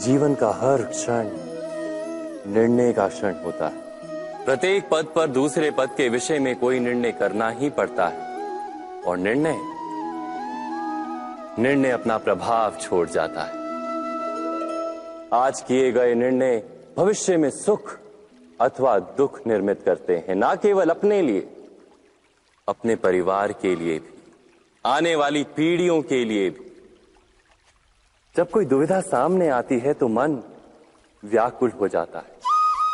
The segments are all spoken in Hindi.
जीवन का हर क्षण निर्णय का क्षण होता है। प्रत्येक पद पर दूसरे पद के विषय में कोई निर्णय करना ही पड़ता है। और निर्णय निर्णय अपना प्रभाव छोड़ जाता है। आज किए गए निर्णय भविष्य में सुख अथवा दुख निर्मित करते हैं, ना केवल अपने लिए, अपने परिवार के लिए भी, आने वाली पीढ़ियों के लिए भी। जब कोई दुविधा सामने आती है तो मन व्याकुल हो जाता है।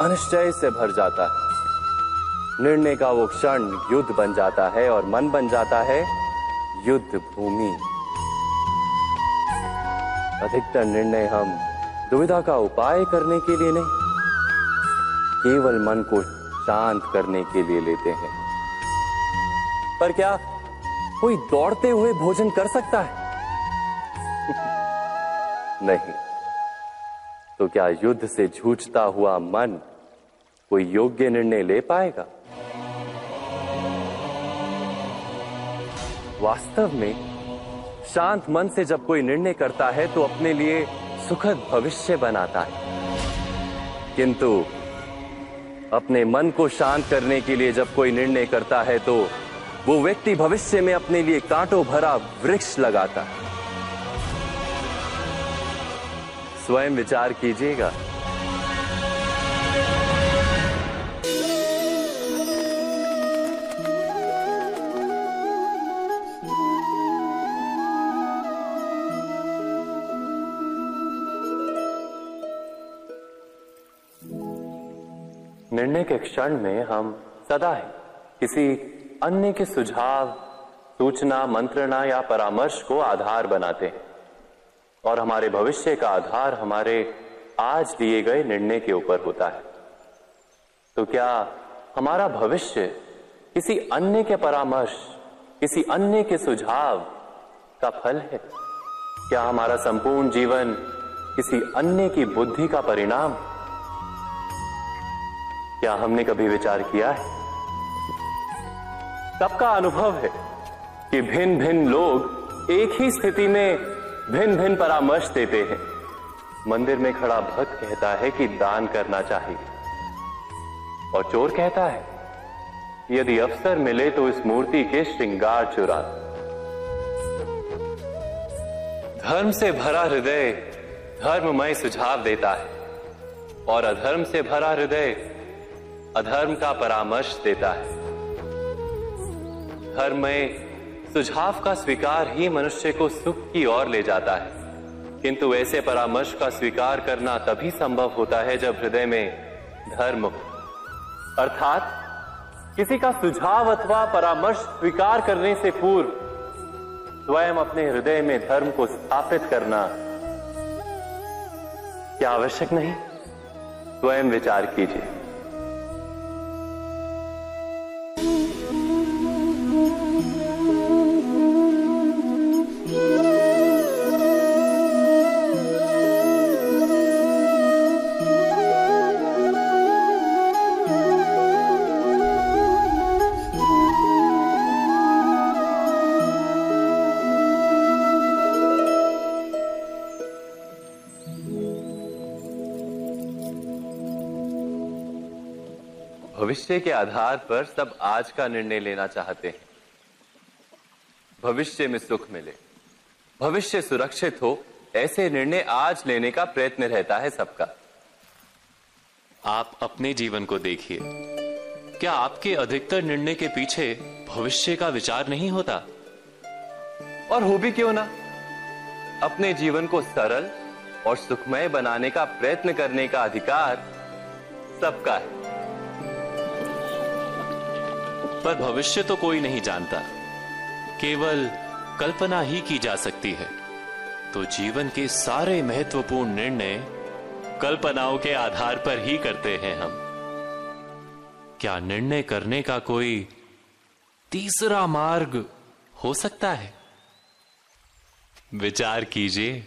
अनिश्चय से भर जाता है। निर्णय का वो क्षण युद्ध बन जाता है और मन बन जाता है युद्ध भूमि। अधिकतर निर्णय हम दुविधा का उपाय करने के लिए नहीं, केवल मन को शांत करने के लिए लेते हैं। पर क्या कोई दौड़ते हुए भोजन कर सकता है? नहीं। तो क्या युद्ध से जूझता हुआ मन कोई योग्य निर्णय ले पाएगा? वास्तव में, शांत मन से जब कोई निर्णय करता है तो अपने लिए सुखद भविष्य बनाता है। किंतु, अपने मन को शांत करने के लिए जब कोई निर्णय करता है तो वो व्यक्ति भविष्य में अपने लिए कांटों भरा वृक्ष लगाता है। स्वयं विचार कीजिएगा। निर्णय के क्षण में हम सदा ही। किसी अन्य के सुझाव, सूचना, मंत्रणा या परामर्श को आधार बनाते हैं। और हमारे भविष्य का आधार हमारे आज लिए गए निर्णय के ऊपर होता है। तो क्या हमारा भविष्य किसी अन्य के परामर्श, किसी अन्य के सुझाव का फल है? क्या हमारा संपूर्ण जीवन किसी अन्य की बुद्धि का परिणाम क्या हमने कभी विचार किया है? सबका अनुभव है कि भिन्न भिन्न लोग एक ही स्थिति में भिन्न भिन्न परामर्श देते हैं। मंदिर में खड़ा भक्त कहता है कि दान करना चाहिए। और चोर कहता है, यदि अवसर मिले तो इस मूर्ति के श्रृंगार चुरा। धर्म से भरा हृदय धर्ममय सुझाव देता है और अधर्म से भरा हृदय अधर्म का परामर्श देता है। धर्म में सुझाव का स्वीकार ही मनुष्य को सुख की ओर ले जाता है। किंतु ऐसे परामर्श का स्वीकार करना तभी संभव होता है जब हृदय में धर्म अर्थात, किसी का सुझाव अथवा परामर्श स्वीकार करने से पूर्व स्वयं अपने हृदय में धर्म को स्थापित करना क्या आवश्यक नहीं? स्वयं विचार कीजिए। भविष्य के आधार पर सब आज का निर्णय लेना चाहते हैं। भविष्य में सुख मिले। भविष्य सुरक्षित हो ऐसे निर्णय आज लेने का प्रयत्न रहता है सबका। आप अपने जीवन को देखिए। क्या आपके अधिकतर निर्णय के पीछे भविष्य का विचार नहीं होता? और हो भी क्यों ना? अपने जीवन को सरल और सुखमय बनाने का प्रयत्न करने का अधिकार सबका है। पर भविष्य तो कोई नहीं जानता। केवल कल्पना ही की जा सकती है। तो जीवन के सारे महत्वपूर्ण निर्णय कल्पनाओं के आधार पर ही करते हैं हम। क्या निर्णय करने का कोई तीसरा मार्ग हो सकता है? विचार कीजिए।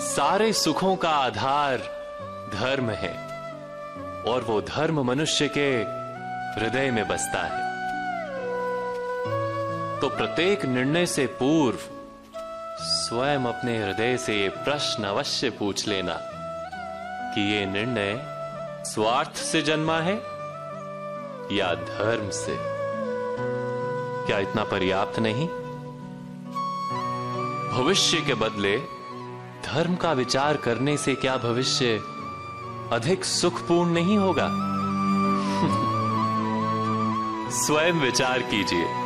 सारे सुखों का आधार धर्म है। और वो धर्म मनुष्य के हृदय में बसता है। तो प्रत्येक निर्णय से पूर्व स्वयं अपने हृदय से ये प्रश्न अवश्य पूछ लेना कि ये निर्णय स्वार्थ से जन्मा है या धर्म से? क्या इतना पर्याप्त नहीं? भविष्य के बदले धर्म का विचार करने से क्या भविष्य अधिक सुखपूर्ण नहीं होगा। स्वयं विचार कीजिए।